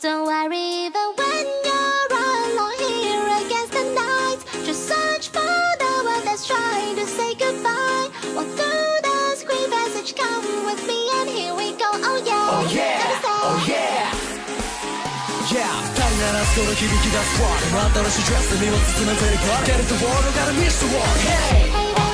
Don't worry even when you're alone here against the night Just search for the one that's trying to say goodbye Walk through the screen passage, come with me and here we go Oh yeah, Oh yeah, Let me say. oh yeah Yeah 二人ならその響き出す Water 新しいドレスで身を包めてる Get it the world, gotta miss the world Hey! Hey baby,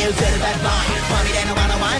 music that line. Mommy, they don't wanna wine.